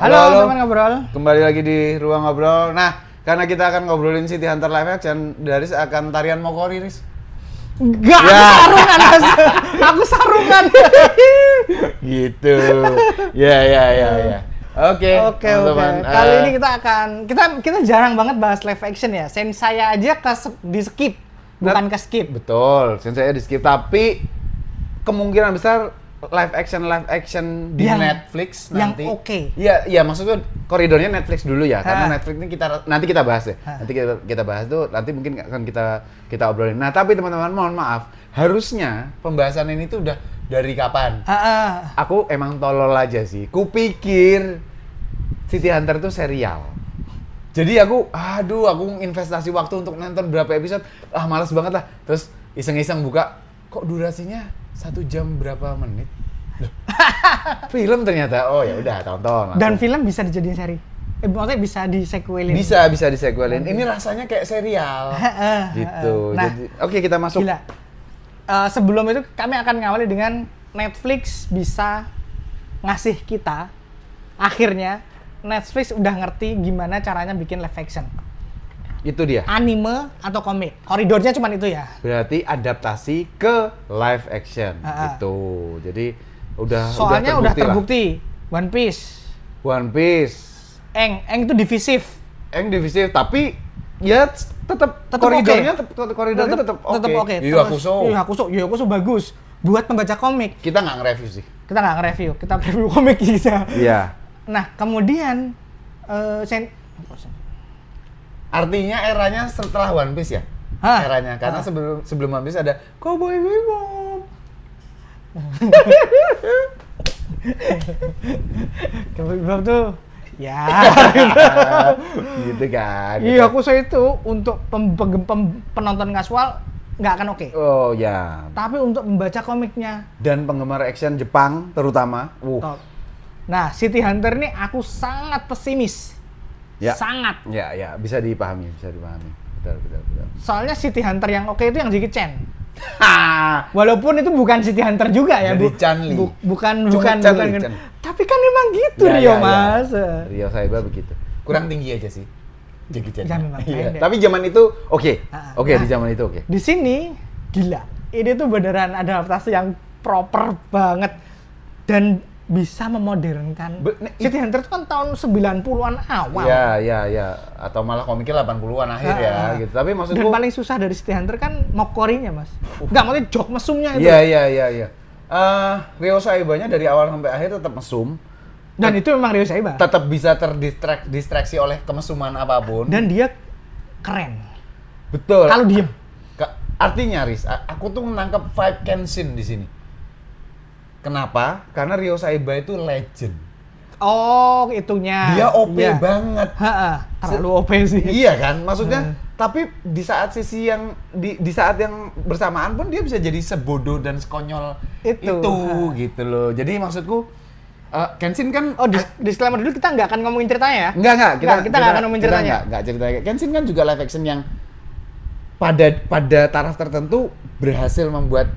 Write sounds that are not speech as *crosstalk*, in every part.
Halo, teman ngobrol. Kembali lagi di ruang ngobrol. Nah, karena kita akan ngobrolin City Hunter live action, Daris akan tarian Mokori, Riz. Enggak, Ya. *laughs* aku sarungan, Mas. aku sarungan. gitu. Ya, ya, ya, ya. Oke, Oke, oke. teman-teman. Kali Eh, ini kita akan kita kita jarang banget bahas live action ya. Sen saya aja ke di skip, bukan ke skip. betul, saya di skip tapi kemungkinan besar live action live action di Yang- Netflix yang nanti. oke. Iya, iya maksudnya koridornya Netflix dulu ya, karena Ha. Netflix ini kita nanti kita bahas ya. Ha. Nanti kita kita bahas tuh nanti mungkin akan kita kita obrolin. Nah, tapi teman-teman mohon maaf, harusnya pembahasan ini tuh udah dari kapan? Ah, ah. Aku emang tolol aja sih. Kupikir City Hunter tuh serial. Jadi aku, aduh, aku investasi waktu untuk nonton berapa episode, ah males banget lah. Terus iseng-iseng buka, kok durasinya satu jam berapa menit? Loh, *laughs* film ternyata, oh ya udah tonton. langsung. Dan film bisa dijadiin seri. Eh, maksudnya bisa di sequelin. bisa bisa disequelin. Ini rasanya kayak serial, *laughs* gitu. Nah, Jadi, oke kita masuk. Gila. Eh, sebelum itu kami akan ngawali dengan Netflix bisa ngasih kita akhirnya Netflix udah ngerti gimana caranya bikin live action. Itu dia. Anime atau komik. Koridornya cuma itu ya. Berarti adaptasi ke live action, Ha-ha. gitu. Jadi udah Soalnya udah udah terbukti, One Piece. One Piece, Eng, Eng itu divisif. Eng divisif tapi ya tetap Tetep koridornya oke. tetap koridornya tetap oke. Tetep oke. Iya so. Iya, aku so. Iya, aku so bagus. Buat pembaca komik. Kita nggak nge-review sih. Kita nggak nge-review, kita review komik bisa. *laughs* Iya. Nah, kemudian eh sen Artinya eranya setelah One Piece ya? Hah? Eranya karena Hah. sebelum sebelum One Piece ada Cowboy Bebop. *laughs* Kebab tuh ya. *laughs* gitu kan. iya, aku so itu untuk pem- pem- pem- penonton kasual nggak akan oke. Oh ya. Tapi untuk membaca komiknya Dan penggemar action Jepang terutama, uh, top. Nah, City Hunter ini aku sangat pesimis. Ya. Sangat. ya ya bisa dipahami, bisa dipahami. Betul betul betul. Soalnya City Hunter yang oke itu yang Jackie Chan. Ha! *laughs* Walaupun itu bukan City Hunter juga ya, Jadi Chan Li. bukan Cuma bukan Chan bukan. Chan. Tapi kan emang gitu Ya, Rio, ya, ya. Mas. Rio Saiba begitu. Kurang tinggi aja sih. Jackie Chan. Ya, memang Iya. pendek. Tapi zaman itu oke. Ah, Oke, nah. di zaman itu oke. Di sini gila. Ini tuh beneran adaptasi yang proper banget dan bisa memodernkan. Be- ne- City Hunter itu kan tahun 90-an awal. Iya, iya, iya. Atau malah komiknya 80-an akhir ya Ah, gitu. Tapi Dan maksudku paling susah dari City Hunter kan mokorinya, Mas. Enggak, maksudnya jok mesumnya itu. Iya, iya, iya, iya. Eh, Rio Saibanya dari awal sampai akhir tetap mesum, Dan itu memang Rio Saiba. tetap bisa terdistraksi distraksi oleh kemesuman apa pun. Dan dia keren. betul. Kalau diem. Artinya Riz, aku tuh menangkap vibe Kenshin di sini. Kenapa? Karena Rio Saiba itu legend. Oh, itunya. Dia OP Iya. banget. Ha-ha, terlalu OP sih. Iya kan? Maksudnya, Hmm. tapi di saat sisi yang di, di saat yang bersamaan pun dia bisa jadi sebodoh dan sekonyol Itu. itu Ha. gitu loh. Jadi maksudku eh, Kenshin kan Oh, dis- disclaimer dulu kita nggak akan ngomongin ceritanya ya. Enggak, enggak. Kita, Nggak, kita nggak akan ngomongin ceritanya. Enggak, enggak ceritanya. Kenshin kan juga live action yang pada pada taraf tertentu berhasil membuat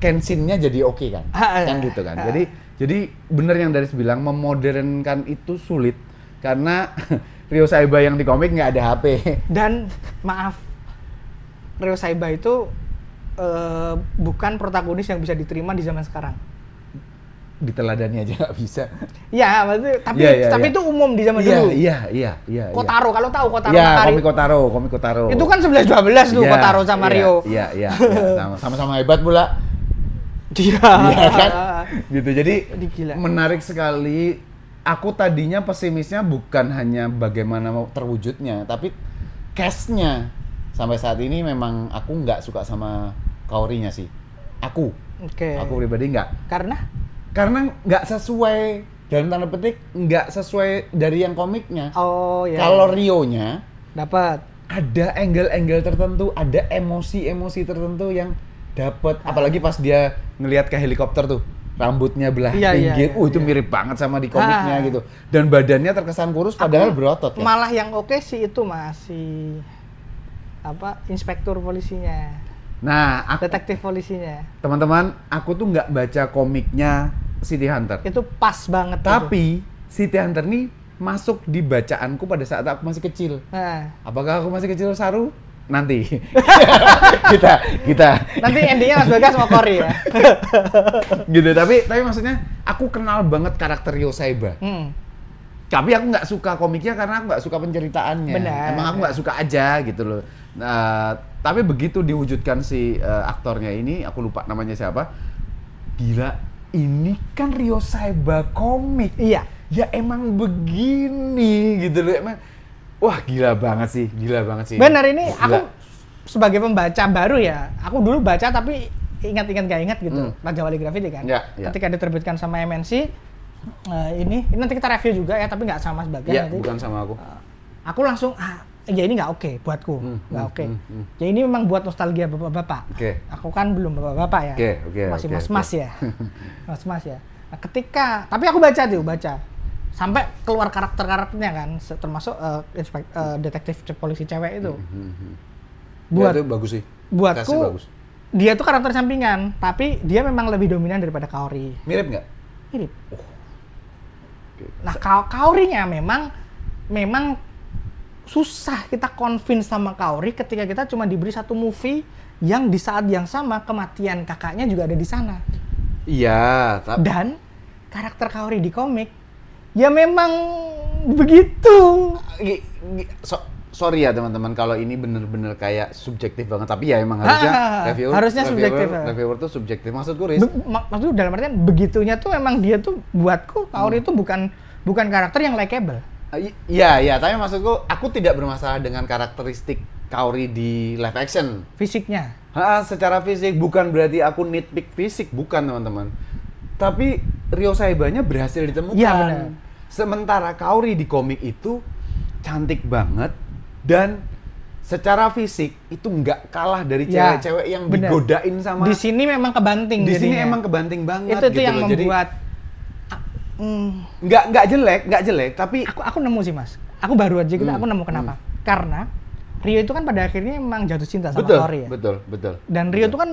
Kenshinnya jadi oke kan. Ha, kan ha, gitu kan. ha. Jadi jadi bener yang Daris bilang memodernkan itu sulit karena *laughs* Rio Saiba yang di komik nggak ada HP. *laughs* Dan maaf, Rio Saiba itu eh, bukan protagonis yang bisa diterima di zaman sekarang. Diteladani aja nggak bisa. Ya, maksudnya, tapi Iya, iya, tapi iya. itu umum di zaman Iya, dulu. iya, iya, iya. Kotaro, kalau tahu Kotaro Iya, Makari. komik Kotaro, komik Kotaro. Itu kan 11 12 tuh Iya, Kotaro sama iya, Rio. Iya, iya, iya, sama- sama-sama hebat pula. Iya kan? *laughs* Gitu. Jadi gila. menarik sekali. Aku tadinya pesimisnya bukan hanya bagaimana mau terwujudnya, tapi cast-nya. Sampai saat ini memang aku nggak suka sama Kaorinya sih. Aku, Oke. aku pribadi nggak. Karena Karena nggak sesuai dalam tanda petik nggak sesuai dari yang komiknya. oh ya. Kalau Rio-nya dapat ada angle-angle tertentu, ada emosi-emosi tertentu yang dapat apalagi pas dia ngelihat ke helikopter tuh rambutnya belah Iya, iya, pinggir, iya, uh itu iya. mirip banget sama di komiknya Ah. gitu. Dan badannya terkesan kurus padahal berotot kan. malah yang oke sih itu masih apa inspektur polisinya Nah, aku- detektif polisinya teman-teman, aku tuh nggak baca komiknya City Hunter. itu pas banget itu. Tapi City Hunter nih masuk di bacaanku pada saat aku masih kecil. Nah, Apakah aku masih kecil Saru? Nanti *laughs* kita kita nanti endingnya Mas Bagas mau Kori ya. *laughs* gitu tapi tapi maksudnya aku kenal banget karakter Ryo Saiba. Hmm. Tapi aku nggak suka komiknya karena aku nggak suka penceritaannya. Benar. Emang aku nggak suka aja gitu loh. Nah, tapi begitu diwujudkan si eh, aktornya ini, aku lupa namanya siapa. Gila, ini kan Ryo Saiba komik. Iya. Ya emang begini gitu loh. Emang wah gila banget sih, gila banget sih. Benar ini Gila. aku sebagai pembaca baru ya. Aku dulu baca tapi ingat-ingat gak ingat gitu. Hmm. Raja Wali Graffiti kan. Ya, ya. Ketika diterbitkan sama MNC eh, ini, ini nanti kita review juga ya tapi nggak sama Bagas Ya, nanti. bukan sama aku. Aku langsung ah ya ini nggak oke buatku. Hmm, Nggak hmm, oke. hmm, hmm. Ya ini memang buat nostalgia bapak-bapak. Oke. Aku kan belum bapak-bapak ya. Oke, oke, Masih mas-mas oke. ya. *laughs* Mas-mas ya. Nah, ketika tapi aku baca tuh, baca. Sampai keluar karakter-karakternya kan, termasuk eh, inspek- eh, detektif polisi cewek itu. Hmm, hmm. Buat Ya, itu bagus sih. buatku bagus. dia tuh karakter sampingan, tapi dia memang lebih dominan daripada Kaori. Mirip nggak? Mirip. Oke. Nah, Ka Kaorinya memang memang susah kita convince sama Kaori ketika kita cuma diberi satu movie yang di saat yang sama kematian kakaknya juga ada di sana. Iya, tapi Dan karakter Kaori di komik ya memang begitu. Gi- gi- so- sorry ya teman-teman kalau ini bener-bener kayak subjektif banget tapi ya emang harusnya Ah, reviewer harusnya reviewer, subjektif, reviewer tuh subjektif. Maksudku Riz? Be- mak- maksudnya dalam artian begitunya tuh memang dia tuh buatku Kaori itu bukan bukan karakter yang likable. Ah, iya iya tapi maksudku aku tidak bermasalah dengan karakteristik Kaori di live action. Fisiknya. Ha, secara fisik bukan berarti aku nitpick fisik bukan teman-teman tapi Rio Saibanya berhasil ditemukan Iya, benar. sementara Kaori di komik itu cantik banget dan secara fisik itu nggak kalah dari Ya, cewek-cewek yang benar. digodain sama Di sini memang kebanting di sini emang kebanting banget itu itu gitu yang loh. Jadi membuat ah, hmm, nggak nggak jelek, nggak jelek, tapi aku aku nemu sih mas aku baru aja gitu Hmm, aku nemu kenapa karena Rio itu kan pada akhirnya emang jatuh cinta sama betul, Kaori ya betul, betul. dan Rio itu kan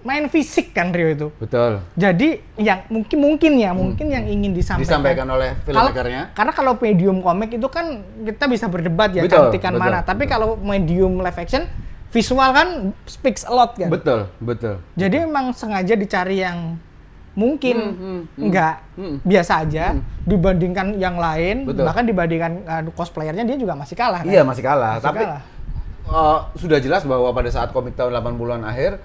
main fisik kan Rio itu Betul. jadi yang mungkin mungkin ya mungkin yang ingin disampaikan, Hmm. Disampaikan oleh filmmakernya. karena kalau medium komik itu kan kita bisa berdebat ya Betul, cantikan betul, mana tapi betul. kalau medium live action visual kan speaks a lot kan Betul, betul. jadi memang sengaja dicari yang mungkin Hmm, hmm, hmm. nggak Hmm. biasa aja dibandingkan yang lain Betul. bahkan dibandingkan uh, cosplayernya dia juga masih kalah kan? Iya masih kalah, Masih tapi kalah. uh, sudah jelas bahwa pada saat komik tahun 80-an akhir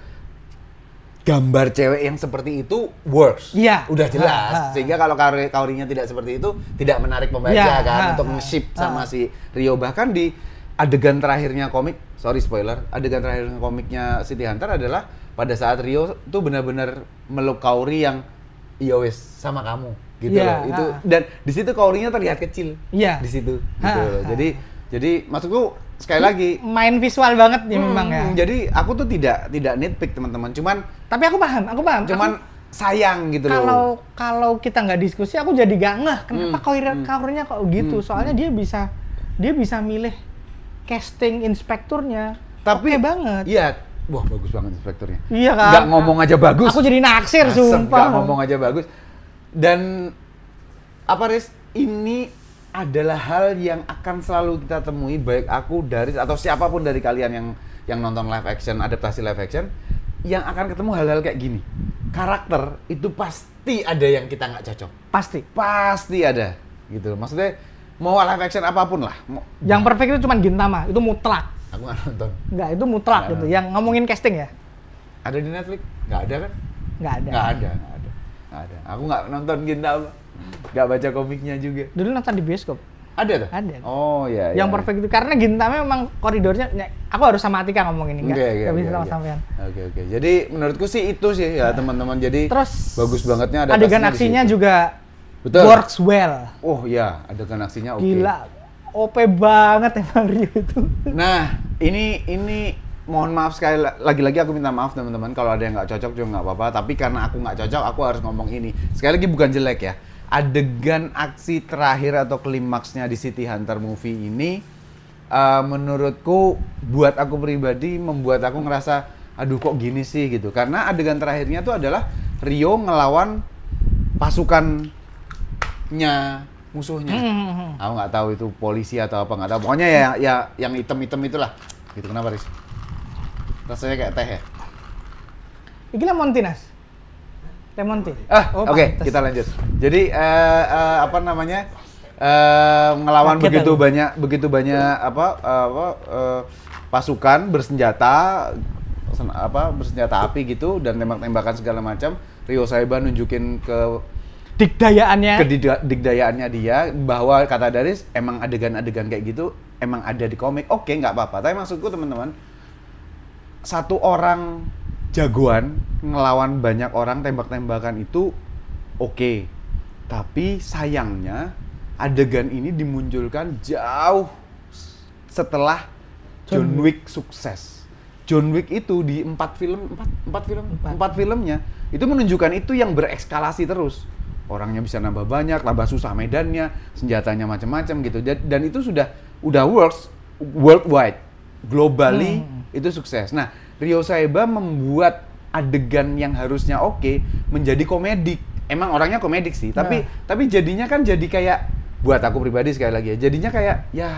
gambar cewek yang seperti itu works. Iya. Udah jelas. Ha, ha. Sehingga kalau kauri kaurinya tidak seperti itu tidak menarik pembaca Iya, kan ha, untuk nge-ship ha. sama si Rio bahkan di adegan terakhirnya komik, sorry spoiler, adegan terakhirnya komiknya City Hunter adalah pada saat Rio tuh benar-benar meluk Kaori yang iya wes sama kamu gitu Iya, loh. Itu ha. dan di situ Kaorinya terlihat kecil. Iya. Di situ gitu loh. ha. Jadi jadi maksudku sekali lagi main visual banget ya memang ya Hmm, Jadi aku tuh tidak tidak nitpick teman-teman, cuman tapi aku paham aku paham cuman Aku- sayang gitu kalau loh. kalau kita nggak diskusi aku jadi gak ngeh kenapa Hmm, Kaori hmm. Kok gitu Hmm, soalnya dia bisa dia bisa milih casting inspekturnya Tapi Oke banget Iya, wah bagus banget inspekturnya. iya kan Nggak ngomong aja bagus. aku jadi naksir Asem, sumpah nggak ngomong aja bagus. Dan apa Riz? Ini adalah hal yang akan selalu kita temui baik aku dari atau siapa pun dari kalian yang yang nonton live action, adaptasi live action yang akan ketemu hal-hal kayak gini. Karakter itu pasti ada yang kita nggak cocok. pasti Pasti ada gitu. Maksudnya mau live action apa pun lah. Mau- yang perfect itu cuma Gintama itu mutlak aku nggak nonton. nggak itu mutlak Nggak. gitu yang ngomongin casting ya Ada di Netflix? Nggak ada kan? nggak ada Nggak ada, nggak ada. Ada. Aku nggak nonton Gintama. Nggak baca komiknya juga. dulu nonton di bioskop Ada tuh? Ada. Oh iya. yang iya. perfect itu karena Gintama memang koridornya ya, aku harus sama Atika ngomong ini nggak Oke, oke, nggak bisa oke, sama sampean Oke oke. Jadi menurutku sih itu sih ya teman-teman. Jadi terus bagus bangetnya ada adegan aksinya juga Betul. works well Oh iya, adegan aksinya oke. gila OP banget emang Rio itu Nah, ini ini mohon maaf sekali la- lagi-lagi aku minta maaf teman-teman kalau ada yang nggak cocok juga nggak apa-apa. Tapi karena aku nggak cocok, aku harus ngomong ini. Sekali lagi bukan jelek ya. Adegan aksi terakhir atau klimaksnya di City Hunter movie ini, eh, menurutku buat aku pribadi membuat aku ngerasa, aduh kok gini sih gitu. Karena adegan terakhirnya tuh adalah Rio ngelawan pasukannya musuhnya. Hmm. Aku nggak tahu itu polisi atau apa nggak tahu. Pokoknya ya ya yang hitam-hitam itulah. Gitu kenapa, Riz? Rasanya kayak teh ya? Iki lemon tea, Nas. Lemon tea. Ah, Oh, oke, pantes. kita lanjut. Jadi eh, eh, apa namanya? eh ngelawan Kaget begitu aku. banyak begitu banyak apa apa eh, pasukan bersenjata sen- apa bersenjata api gitu dan tembak-tembakan segala macam. Rio Saiba nunjukin ke Dikdayaannya. kedida- digdayaannya dia bahwa kata Daris emang adegan-adegan kayak gitu emang ada di komik. Oke, nggak apa-apa. Tapi maksudku teman-teman, satu orang jagoan ngelawan banyak orang tembak-tembakan itu oke. Tapi sayangnya adegan ini dimunculkan jauh setelah John John Wick sukses. John Wick itu di empat film, empat, empat film, Empat. empat filmnya itu menunjukkan itu yang berekskalasi terus. Orangnya bisa nambah banyak, nambah susah medannya, senjatanya macam-macam gitu. Dan, dan itu sudah udah works worldwide, globally Hmm. itu sukses. Nah, Rio Saiba membuat adegan yang harusnya oke menjadi komedik. Emang orangnya komedik sih, tapi Nah. tapi jadinya kan jadi kayak buat aku pribadi sekali lagi ya, jadinya kayak ya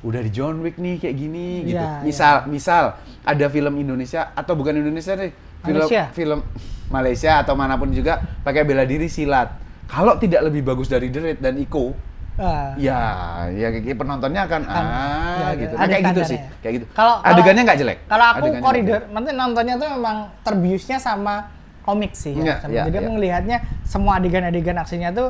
udah di John Wick nih kayak gini gitu. Ya, misal misal ada film Indonesia atau bukan Indonesia deh, film Malaysia. film Malaysia atau mana pun juga pakai bela diri silat. Kalau tidak lebih bagus dari Raid dan Iko, Ah. ya ya kayak penontonnya akan Kan, ah ya, gitu. ada Nah, kayak gitu sih, kayak gitu. Kalau- adegannya nggak jelek. Kalau aku Adegannya koridor, nanti nontonnya tuh memang terbiusnya sama komik sih. Iya, Ya. Iya, Jadi iya. aku ngelihatnya semua adegan-adegan aksinya tuh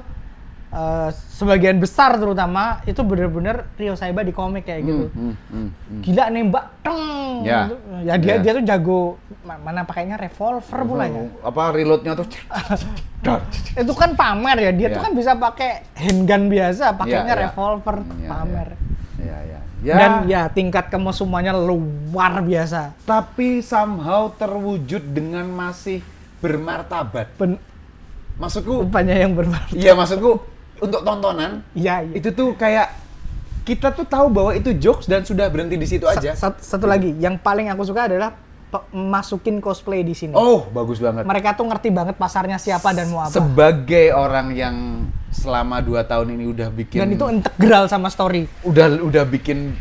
eh, sebagian besar terutama itu bener-bener Rio Saiba di komik kayak gitu. Hmm, hmm, hmm, hmm. Gila nembak, teng. Ya. gitu. Ya dia Ya. dia tuh jago ma- mana pakainya revolver pula ya. Apa reloadnya tuh? Itu kan pamer ya. Dia tuh Ya. kan bisa pakai handgun biasa, pakainya Ya, ya. revolver Ya, pamer. Ya, ya. Ya. Dan ya tingkat kemesumannya luar biasa. tapi somehow terwujud dengan masih bermartabat. Ben, Maksudku, rupanya yang bermartabat. iya maksudku untuk tontonan Iya, iya. itu tuh kayak kita tuh tahu bahwa itu jokes dan sudah berhenti di situ aja. Sa- sat- satu lagi, yang paling aku suka adalah masukin cosplay di sini. Oh, bagus banget. Mereka tuh ngerti banget pasarnya siapa dan mau apa. Sebagai orang yang selama dua tahun ini udah bikin Dan itu integral sama story. udah udah bikin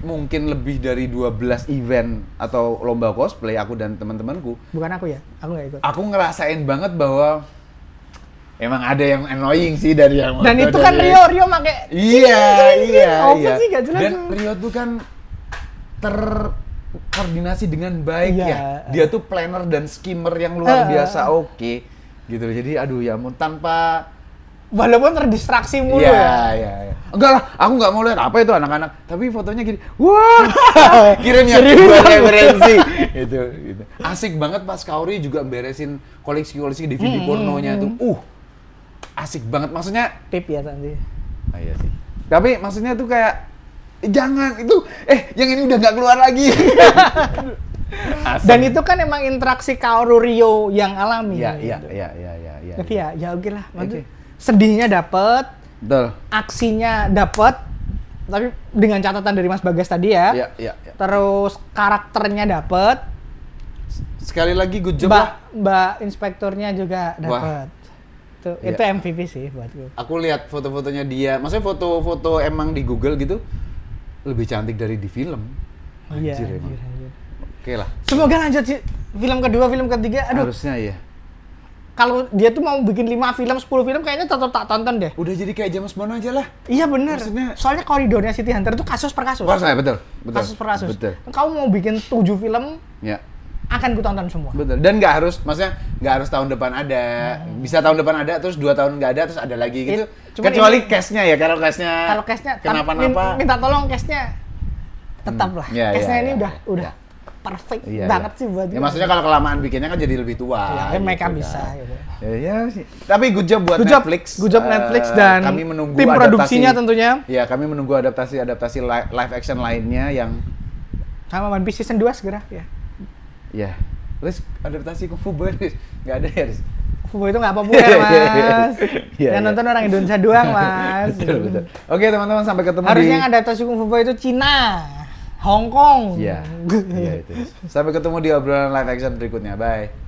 mungkin lebih dari 12 event atau lomba cosplay aku dan teman-temanku. Bukan aku ya, aku nggak ikut. Aku ngerasain banget bahwa emang ada yang annoying sih dari yang Dan itu kan dari- Rio, Rio make Iya, iya, iya. sih, nggak jelas Dan. Rio tuh kan terkoordinasi dengan baik Iya. ya. Dia tuh planner dan skimmer yang luar biasa oke. Gitu loh. Jadi aduh ya ampun tanpa walaupun terdistraksi mulu Iya, ya. iya, iya. Enggak lah, aku nggak mau lihat apa itu anak-anak. Tapi fotonya gini, wah, *laughs* kirim ya referensi. itu, gitu. Asik banget pas Kauri juga beresin koleksi-koleksi DVD Hmm, pornonya tuh. Uh, asik banget. Maksudnya, Tip ya nanti. ah, iya sih. Tapi maksudnya tuh kayak, "Eh, jangan itu, eh yang ini udah nggak keluar lagi. *laughs* Dan itu kan emang interaksi Kaoru Rio yang alami. Iya, iya, iya, iya, iya, iya. Tapi ya, ya oke lah. Oke. Sedihnya dapet, Betul. aksinya dapet, tapi dengan catatan dari Mas Bagas tadi ya. Iya, iya, iya. Terus karakternya dapet, Sekali lagi good job Mbak lah. Mbak inspekturnya juga Wah. Itu, Iya. itu MVP sih buatku. aku lihat foto-fotonya dia, maksudnya foto-foto emang di Google gitu lebih cantik dari di film. Iya, Anjir emang. anjir, anjir. Oke lah. Semoga lanjut sih. Film kedua, film ketiga. Aduh, Harusnya ya. kalau dia tuh mau bikin 5 film, 10 film kayaknya tetap tak tonton deh. Udah jadi kayak James Bond aja lah. Iya bener. Maksudnya- Soalnya koridornya City Hunter itu kasus per kasus. Pas ya, betul. Betul. Kasus per kasus. Betul. Kamu mau bikin 7 film, Ya. Akan ku tonton semua. Betul. Dan nggak harus, maksudnya nggak harus tahun depan ada. Bisa tahun depan ada, terus dua tahun nggak ada, terus ada lagi gitu. It- Kecuali ini- cashnya ya, kalau cashnya. Kalau cashnya, kenapa-napa. min- minta tolong cashnya tetap lah. Hmm. Iya, cashnya iya, ini iya, udah iya. udah perfect Iya, banget iya. sih buat Ya maksudnya kalau kelamaan bikinnya kan jadi lebih tua. Ya, ya mereka bisa, kan. gitu. Ya, ya sih. Tapi good job buat Good job, Netflix. good job Eh, Netflix dan kami menunggu tim adaptasi- produksinya tentunya. Ya, kami menunggu adaptasi-adaptasi li- live action lainnya yang Sama One Piece season 2 segera ya. Ya. Riz, adaptasi Kung Fu Boy, Riz. Nggak ada ya, Riz? Fubo itu nggak populer *laughs* Iya, mas. iya, iya. Iya, yang iya. nonton orang Indonesia doang mas. *laughs* betul, betul. Oke, teman-teman sampai ketemu Harusnya di yang adaptasi Kung Fu Boy itu Cina, Hong Kong. Iya. Iya itu. Sampai ketemu di obrolan live action berikutnya. Bye.